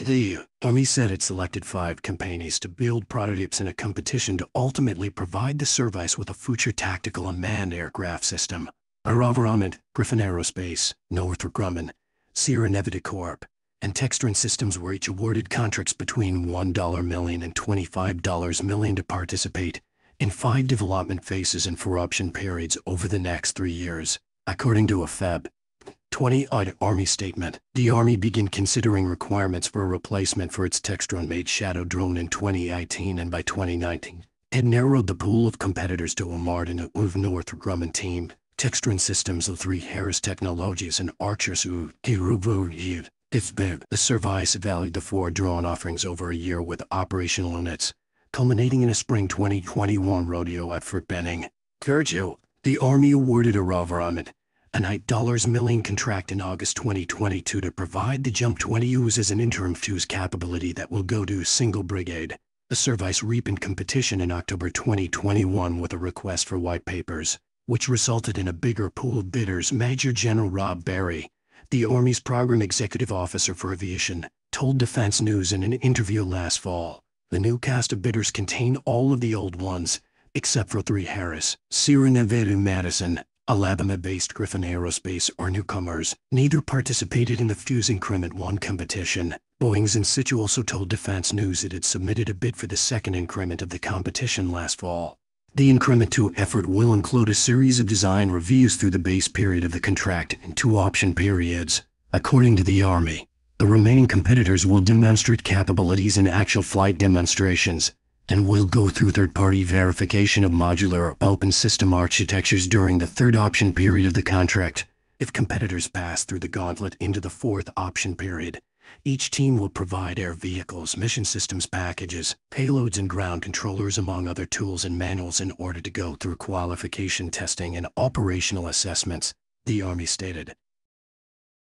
The Army said it selected five companies to build prototypes in a competition to ultimately provide the service with a future tactical unmanned aircraft system. AeroVironment, Griffin Aerospace, Northrop Grumman, Sierra Nevada Corp., and Textron Systems were each awarded contracts between $1 million and $25 million to participate in five development phases and four option periods over the next three years. According to a Feb 20 odd Army statement, the Army began considering requirements for a replacement for its Textron-made Shadow drone in 2018 and by 2019, it narrowed the pool of competitors to a Martin of Northrop Grumman team, Textron Systems of 3 Harris Technologies and Arcturus of Kiruvu big, the service valued the four drone offerings over a year with operational units, culminating in a spring 2021 rodeo at Fort Benning. Virgil, the Army awarded a Rover an $8 million contract in August 2022 to provide the Jump 20Us as an interim fuse capability that will go to single brigade. The service reap in competition in October 2021 with a request for white papers, which resulted in a bigger pool of bidders. Major General Rob Barrie, the Army's Program Executive Officer for Aviation, told Defense News in an interview last fall. The new cast of bidders contain all of the old ones, except for three Harris, Sierra Nevada Madison, Alabama-based Griffin Aerospace or newcomers. Neither participated in the Fuse Increment 1 competition. Boeing's Insitu also told Defense News it had submitted a bid for the second increment of the competition last fall. The Increment 2 effort will include a series of design reviews through the base period of the contract and two option periods. According to the Army, the remaining competitors will demonstrate capabilities in actual flight demonstrations, and will go through third-party verification of modular open system architectures during the third option period of the contract. If competitors pass through the gauntlet into the fourth option period, each team will provide air vehicles, mission systems packages, payloads and ground controllers among other tools and manuals in order to go through qualification testing and operational assessments, the Army stated.